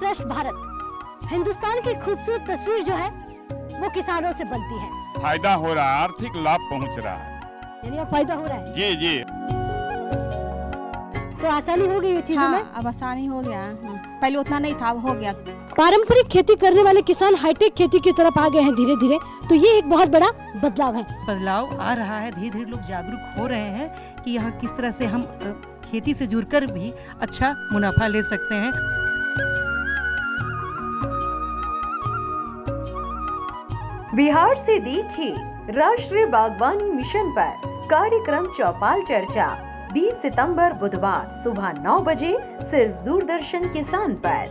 स्वस्थ भारत। हिंदुस्तान की खूबसूरत तस्वीर जो है वो किसानों से बनती है। फ़ायदा हो रहा है आर्थिक लाभ पहुँच रहा है। यानी अब फ़ायदा हो रहा है। जी जी। तो आसानी हो गई ये चीज़ों में? हाँ अब आसानी हो गया। हाँ। पहले उतना नहीं था अब हो गया। पारंपरिक खेती करने वाले किसान हाईटेक खेती की तरफ़ आ गए हैं धीरे धीरे तो ये एक बहुत बड़ा बदलाव है। बदलाव आ रहा है। धीरे धीरे लोग जागरूक हो रहे हैं कि यहाँ किस तरह से हम खेती से जुड़कर भी अच्छा मुनाफा ले सकते हैं। बिहार से देखिए राष्ट्रीय बागवानी मिशन पर कार्यक्रम चौपाल चर्चा। 20 सितंबर बुधवार सुबह 9 बजे सिर्फ़ दूरदर्शन किसान पर।